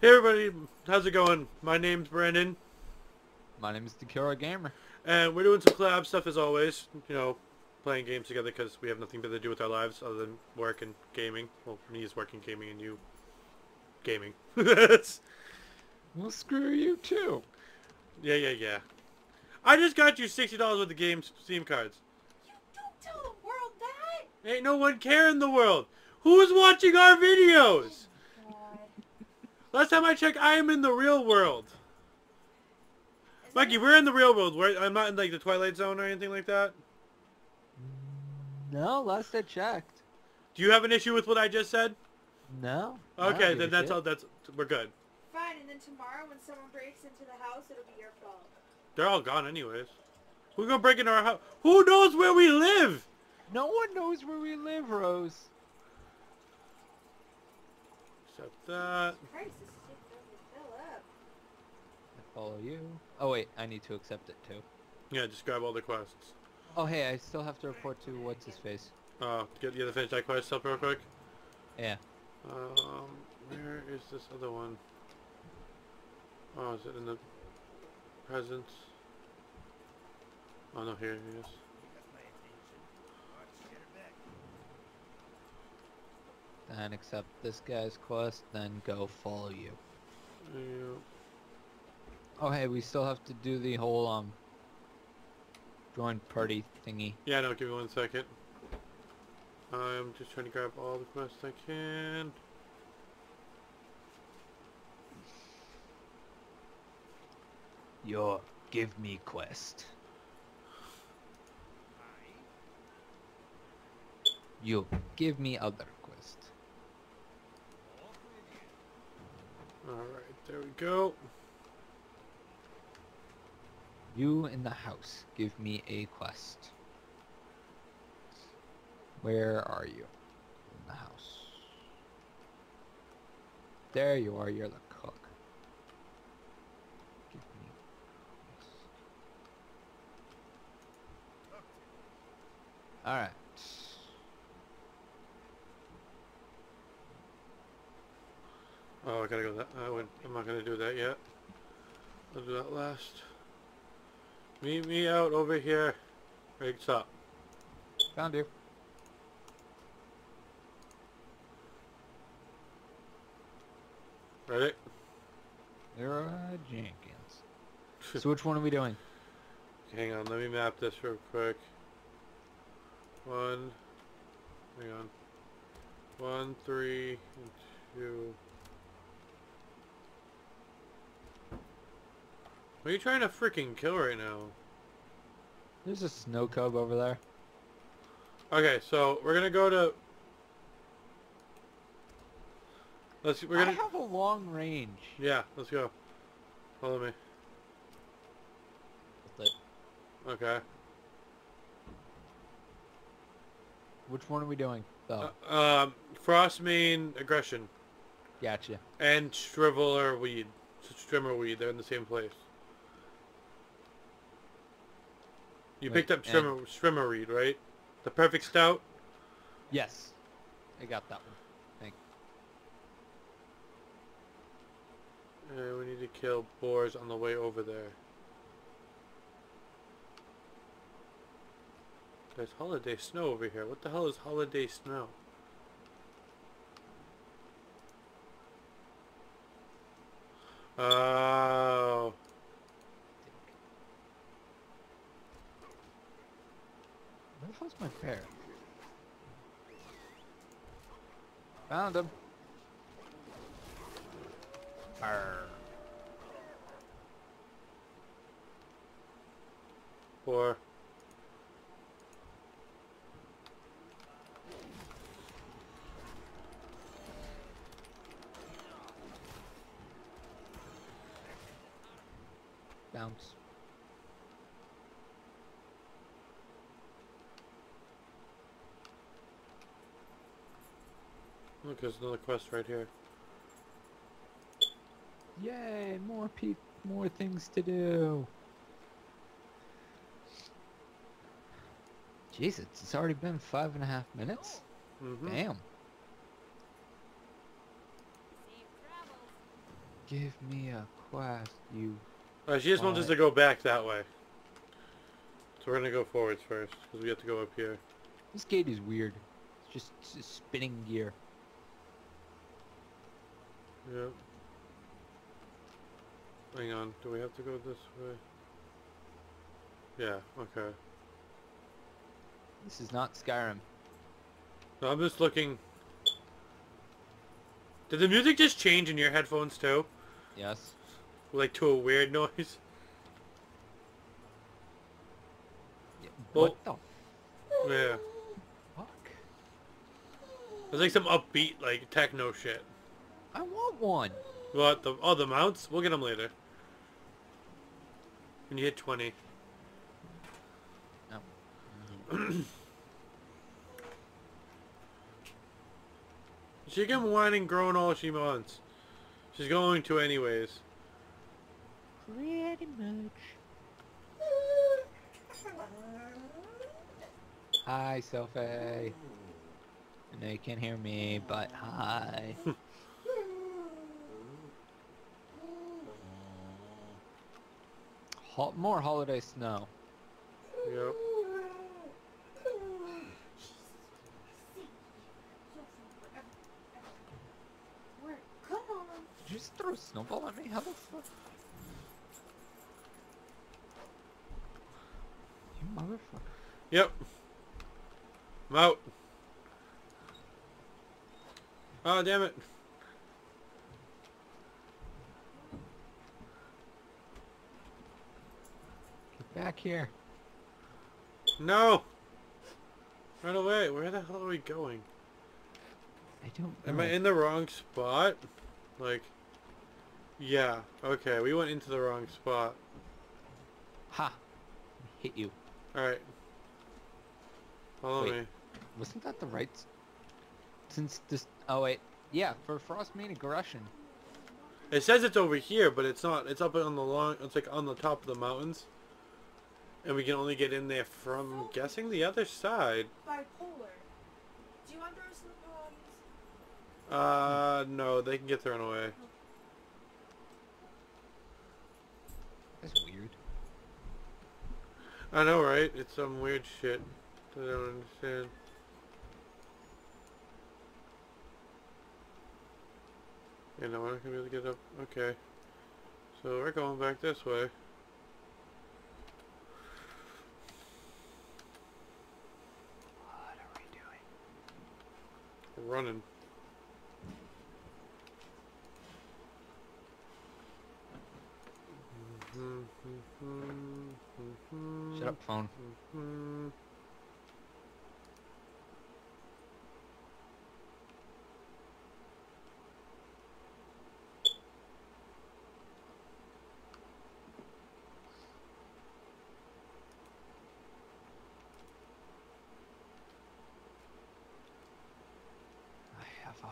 Hey everybody, how's it going? My name's Brandon, My name is Dakura Gamer. and we're doing some collab stuff as always. You know, playing games together because we have nothing better to do with our lives other than work and gaming. Well, me is working gaming and you gaming. That's- Well, screw you too. yeah, yeah, yeah. I just got you sixty dollars worth of games Steam cards. You don't tell the world that! Ain't no one care in the world. Who's watching our videos? God. Last time I checked, I am in the real world. Is Mikey, we're in the real world. We're, I'm not in like the Twilight Zone or anything like that. No, last I checked. Do you have an issue with what I just said? No. Okay, then that's shit. all. That's we're good. Fine, and then tomorrow when someone breaks into the house, it'll be your fault. They're all gone anyways. Who's gonna break into our house? Who knows where we live? No one knows where we live, Rose. Except that. Christ, this shit fill up. I follow you. Oh wait, I need to accept it too. Yeah, just grab all the quests. Oh hey, I still have to report to what's his face. Uh, get you to finish that quest up real quick. Yeah. Um, where is this other one? Oh, is it in the presents? Oh no, here he is. Then accept this guy's quest, then go follow you. Yeah. Oh hey, we still have to do the whole um join party thingy. Yeah, no, give me one second. I'm just trying to grab all the quests I can. Your give me quest. You give me other quest. Alright, there we go. You in the house, give me a quest. Where are you? In the house. There you are, you're the cook. Give me quest. Alright. Oh, I gotta go that. I went, I'm not gonna do that yet. I'll do that last. Meet me out over here. Rigs up. Found you. Ready? Leroy Jenkins. So which one are we doing? Hang on, let me map this real quick. One. Hang on. One, three, and two. What are you trying to freaking kill right now? There's a snow cub over there. Okay, so we're gonna go to. Let's. We're gonna. I have a long range. Yeah, let's go. Follow me. Okay. which one are we doing? Oh, Uh, um, Frostmane aggression gotcha. and shriveler weed, shimmer weed. They're in the same place. You picked up shimmer shimmer weed, right? The perfect stout. Yes, I got that one. Thank. Uh, we need to kill boars on the way over there. There's holiday snow over here. What the hell is holiday snow? Oh. Where the hell's my bear? Found him. Arr Bounce. Look, there's another quest right here. Yay! More pe- more things to do. Jesus, it's already been five and a half minutes. Mm-hmm. Damn. Give me a quest, you. She just wants us to go back that way. So we're gonna go forwards first, because we have to go up here. This gate is weird. It's just s- a spinning gear. Yep. Hang on, do we have to go this way? Yeah, okay. This is not Skyrim. No, I'm just looking. Did the music just change in your headphones too? Yes. Like to a weird noise? Yeah, Well- what the Yeah. fuck? There's like some upbeat, like techno shit. I want one. What the? Oh, the mounts? We'll get them later. When you hit 20. No. Oh. She can whine and groan all she wants. She's going to anyways. Pretty much. Hi, Sophie. I know you can't hear me, but hi. Ho- more holiday snow. Yep. Where? Come on. Did you just throw a snowball at me? How the fuck? You motherfucker. Yep. I'm out. Oh, damn it. Back here. No! Run away. Where the hell are we going? I don't Am know. I in the wrong spot? Like, yeah. Okay, we went into the wrong spot. Ha! Hit you. Alright. Follow Wait. me. Wasn't that the right... Since this... Oh, wait. Yeah, for Frostmane aggression. It says it's over here, but it's not. It's up on the long. It's like on the top of the mountains, and we can only get in there from guessing the other side. Bipolar. Do you want to throw some um, Uh, no, they can get thrown away. That's weird. I know, right? It's some weird shit that I don't understand. Yeah, no, we're not gonna be able to get up. Okay. So we're going back this way. What are we doing? We're running. Shut up, phone. Mm-hmm. Mhm. I have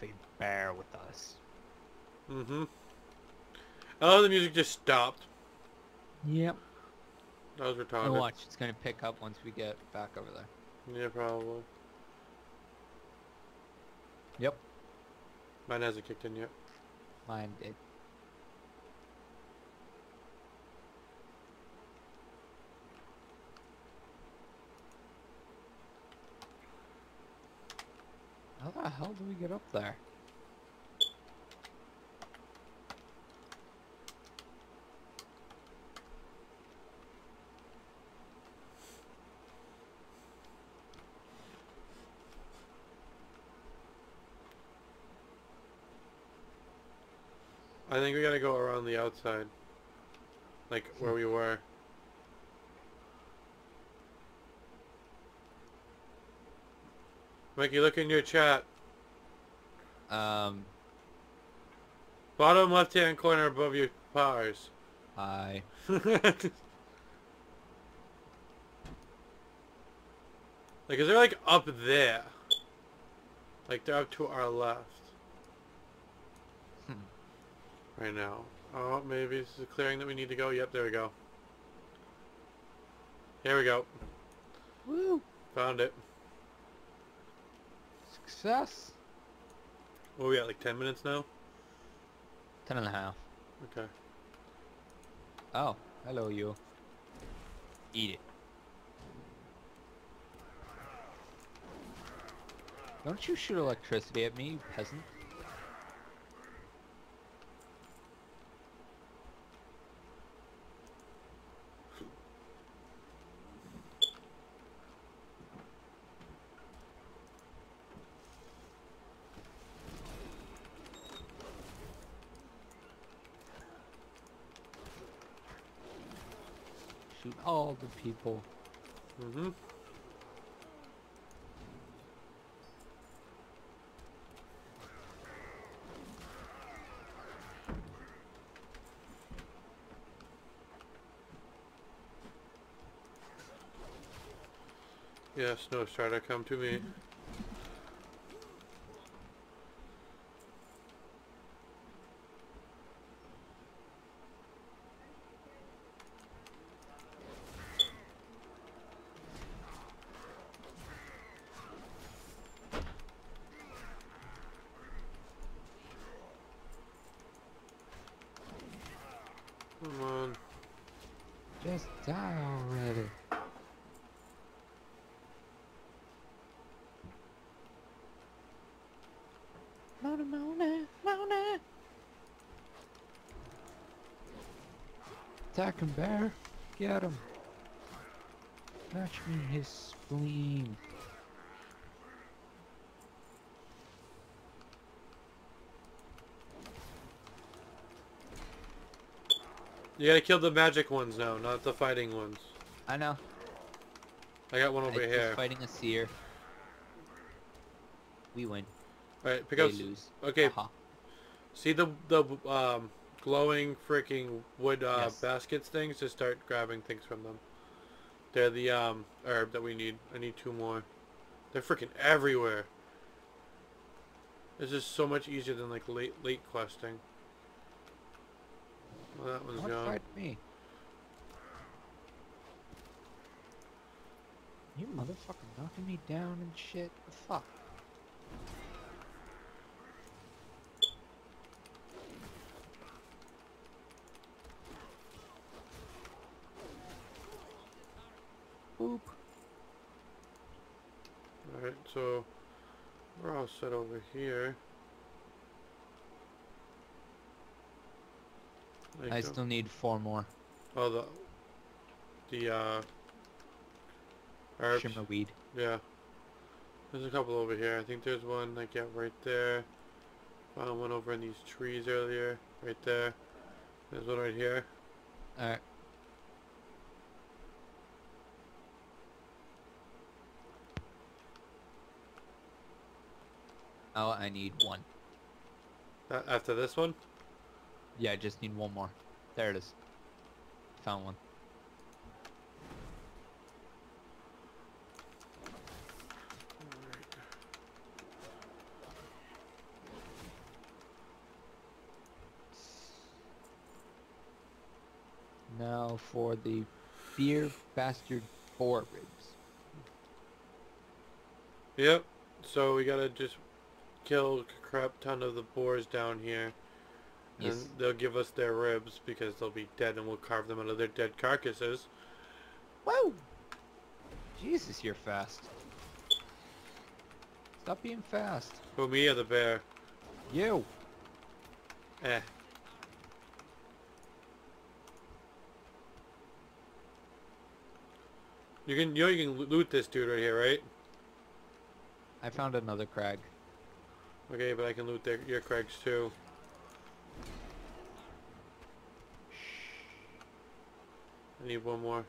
a fluffy bear with us. Mm-hmm. Oh, the music just stopped. Yep. That was And retarded. watch, it's gonna pick up once we get back over there. Yeah, probably. Yep. Mine hasn't kicked in yet. Mine did. How the hell do we get up there? I think we gotta go around the outside. Like where we were. Mikey, look in your chat. Um, Bottom left hand corner above your bars. I... like, is they're like up there. Like they're up to our left. Hmm. Right now. Oh, maybe this is a clearing that we need to go. Yep, there we go. Here we go. Woo! Found it. Success! What are we at, like 10 minutes now? Ten and a half. Okay. Oh, hello you. Eat it. Don't you shoot electricity at me, you peasant? Shoot all the people. Mm-hmm. Yes, no Strider, come to me. Come on. Just die already. Mona, Mona, Mona. Attack him, bear. Get him. Match me his spleen. You gotta kill the magic ones now, not the fighting ones. I know. I got one over I- here. Fighting a seer. We win. Alright, pick they up. lose. Okay, Haha. see the the um glowing freaking wood uh, Yes. baskets things. Just start grabbing things from them. They're the um herb that we need. I need two more. They're freaking everywhere. This is so much easier than like late late questing. Well, that Don't gone. me. You motherfucker knocking me down and shit. The fuck? Boop. Alright, so we're all set over here. There I go. still need four more. Oh, the the uh herbs. Shimmer weed. Yeah. There's a couple over here. I think there's one like yeah right there. Found one over in these trees earlier. Right there. There's one right here. Alright. Oh, I need one. After this one. Yeah, I just need one more. There it is. Found one. Now for the beer basted boar ribs. Yep. So we gotta just kill a crap ton of the boars down here. And they'll give us their ribs because they'll be dead and we'll carve them out of their dead carcasses. Whoa! Jesus, you're fast. Stop being fast. Who, me or the bear? You! Eh. You can, you know you can loot this dude right here, right? I found another crag. Okay, but I can loot their, your Craigs too. I need one more.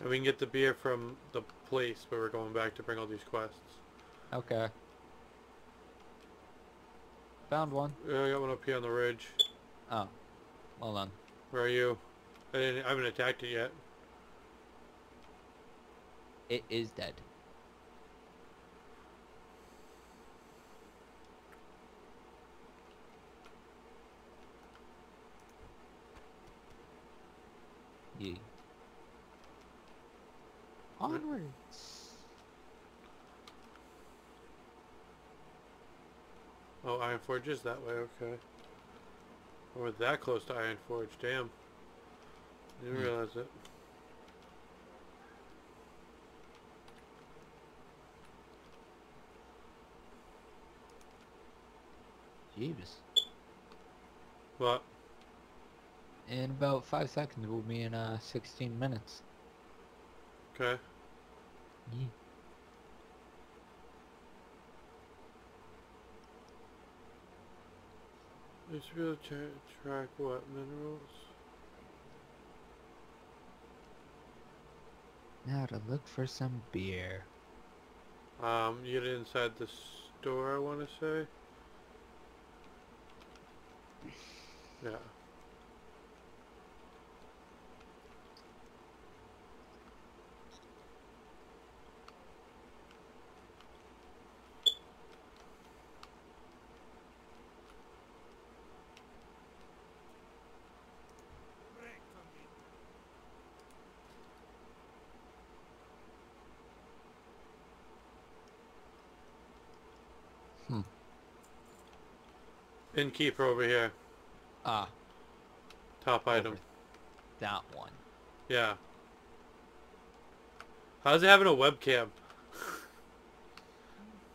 And we can get the beer from the place where we're going back to bring all these quests. Okay. Found one. Yeah, I got one up here on the ridge. Oh. Hold on. Where are you? I didn't. I haven't attacked it yet. It is dead. Yee. Onwards. Oh, Ironforge is that way, okay. Oh, We're that close to Iron Forge, damn. Didn't Hmm. realize it. Jeebus. What? In about five seconds, we'll be in uh 16 minutes. Okay. Yeah. Let's really tra track what minerals? Now to look for some beer. Um, you get inside the store, I want to say. Yeah. Hmm. Innkeeper over here. Ah, Top item. That one. Yeah. How's it having a webcam?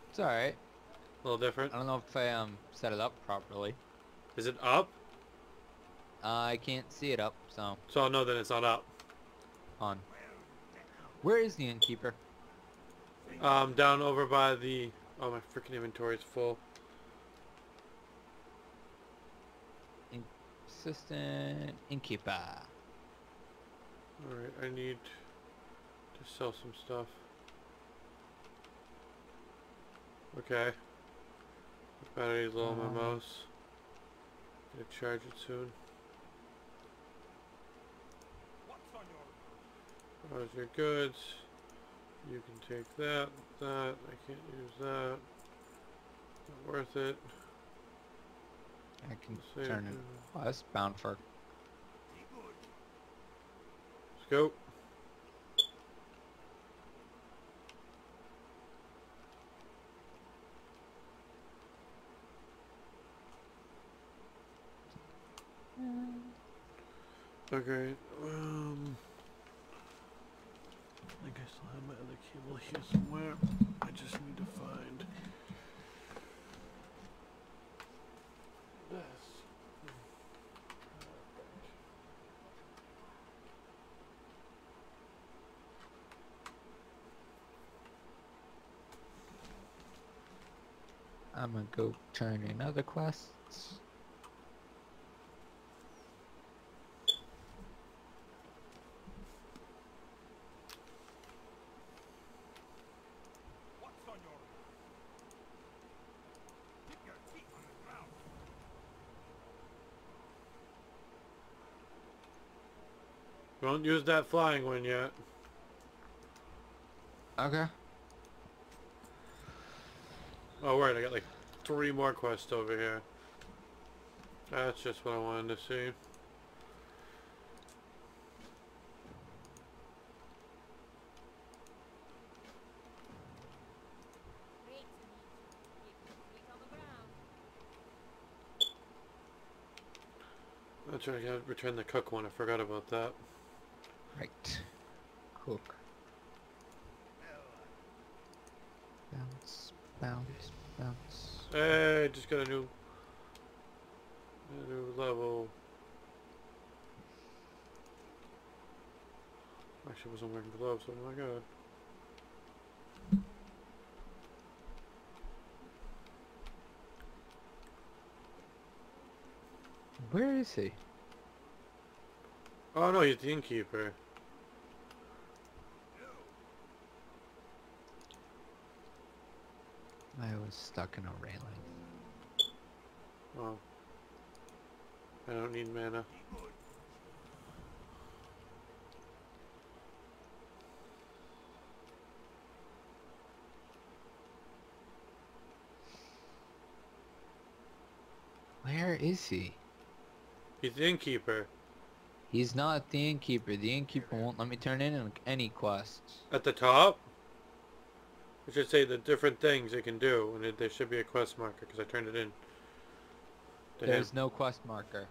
It's alright. A little different. I don't know if I um set it up properly. Is it up? Uh, I can't see it up, so So I'll know that it's not up. on. Where is the innkeeper? Um, down over by the... Oh, my freaking inventory is full. Assistant innkeeper. Alright, I need to sell some stuff. Okay. Battery's low on my Um, mouse. Gonna charge it soon. How's your goods? You can take that, that, I can't use that. Not worth it. I can Save, turn it. Oh, that's bound for. Let's go. Mm. Okay, um... I think I still have my here somewhere. I just need to find... This. I'm gonna go turn in other quests. Don't use that flying one yet. Okay. Oh, right, I got like three more quests over here. That's just what I wanted to see. Wait, Keep feet on the ground. That's right, I gotta return the cook one. I forgot about that. Right. Hook. Bounce, bounce, bounce. Hey, just got a new, a new level. Actually, wasn't wearing gloves. Oh my god. Where is he? Oh no, he's the innkeeper. I was stuck in a railing. Oh. I don't need mana. Where is he? He's the innkeeper. He's not the innkeeper. The innkeeper won't let me turn in any quests. At the top? It should say the different things it can do, and it, there should be a quest marker because I turned it in. to him. There's no quest marker.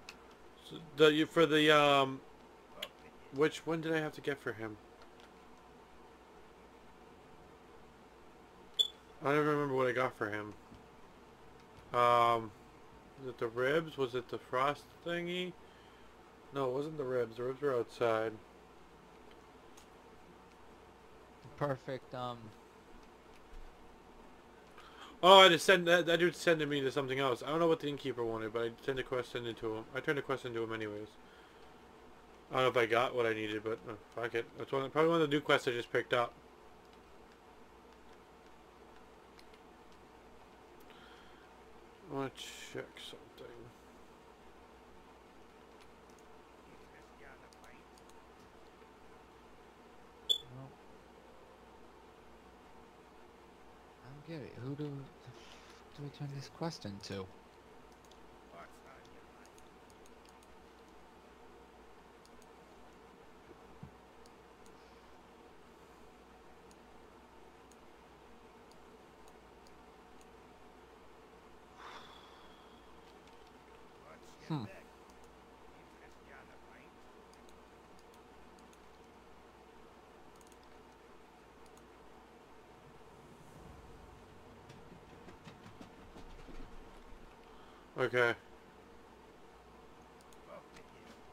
So the you- for the um, which one did I have to get for him? I don't remember what I got for him. Um, was it the ribs? Was it the frost thingy? No, it wasn't the ribs. The ribs were outside. Perfect. Um. Oh, I just sent that. That dude sending me to something else. I don't know what the innkeeper wanted, but I sent a quest into him. I turned a quest into him anyways. I don't know if I got what I needed, but uh, fuck it. That's one, probably one of the new quests I just picked up. I want to check something. Well, Who do do we turn this quest into? Hmm. Okay.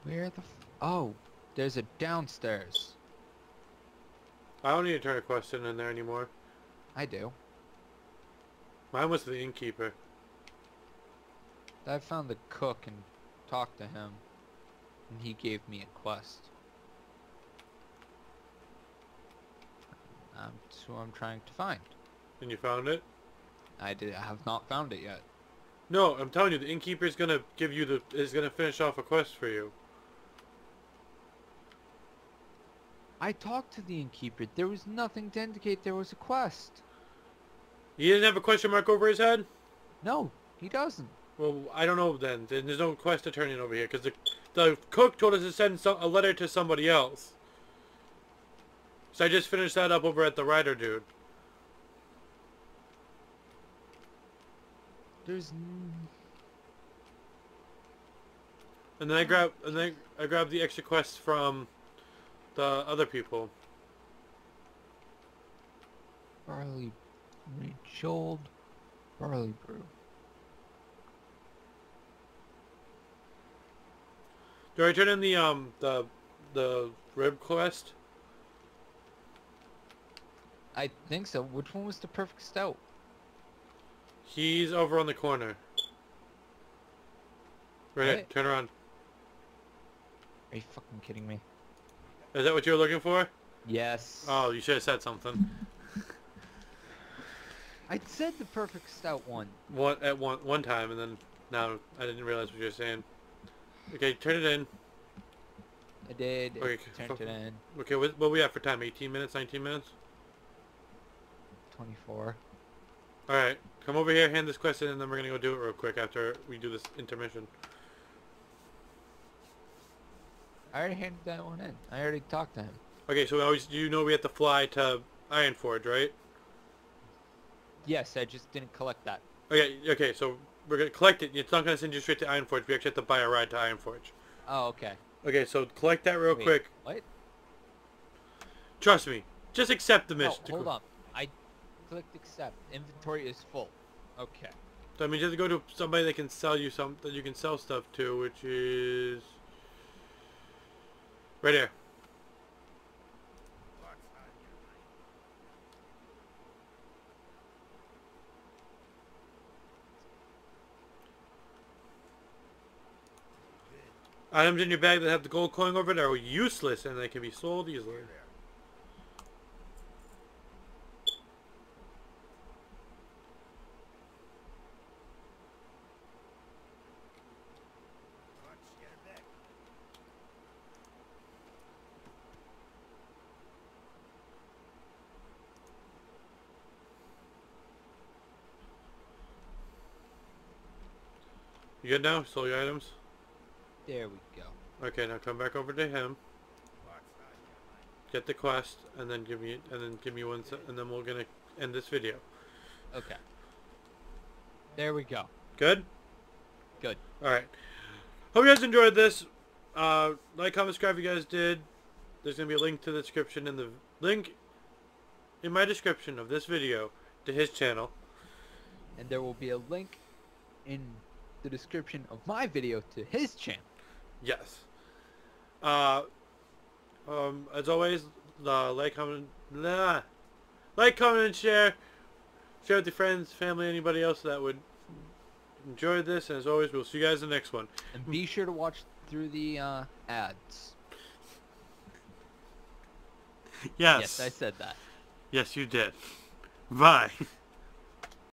Where the? F- oh, there's a downstairs. I don't need to turn a question in, there anymore. I do. Mine was the innkeeper. I found the cook and talked to him, and he gave me a quest. Um, that's who I'm trying to find. And you found it? I did. I have not found it yet. No, I'm telling you, the innkeeper is gonna give you the is gonna finish off a quest for you. I talked to the innkeeper. There was nothing to indicate there was a quest. He didn't have a question mark over his head. No, he doesn't. Well, I don't know then. Then There's no quest to turn in over here because the the cook told us to send some, a letter to somebody else. So I just finished that up over at the writer dude. There's. And then I grab and then I grabbed the extra quest from the other people. barley rejoled barley brew. Do I turn in the um the the rib quest? I think so. Which one was the perfect stout? He's over on the corner. Right, here, Right. turn around. Are you fucking kidding me? Is that what you were looking for? Yes. Oh, you should have said something. I said the perfect stout one. One at one one time, and then now I didn't realize what you were saying. Okay, turn it in. I did. Okay, it turned it in. Okay, what, what we have for time? 18 minutes, 19 minutes? 24. Alright, come over here, hand this quest in, and then we're gonna go do it real quick after we do this intermission. I already handed that one in. I already talked to him. Okay, so always, you know we have to fly to Ironforge, right? Yes, I just didn't collect that. Okay, okay, so we're gonna collect it. It's not gonna send you straight to Ironforge. We actually have to buy a ride to Ironforge. Oh, okay. Okay, so collect that real Wait, quick. What? Trust me. Just accept the No, mission. hold on. Clicked accept. Inventory is full. Okay. So, I mean, just go to somebody that can sell you some that you can sell stuff to, which is right here. Items in your bag that have the gold coin over it are useless and they can be sold easily. Good now? Sold your items? There we go. Okay, now come back over to him. Get the quest, and then give me, and then give me one, and then we're gonna end this video. Okay. There we go. Good? Good. Alright. Hope you guys enjoyed this. Uh, like, comment, subscribe if you guys did. There's going to be a link to the description in the link in my description of this video to his channel. And there will be a link in the description of my video to his channel. Yes. Uh, um, as always, uh, like, comment, nah, like, comment, and share. Share with your friends, family, anybody else that would enjoy this. And as always, we'll see you guys in the next one. And be sure to watch through the uh, ads. Yes. Yes, I said that. Yes, you did. Bye.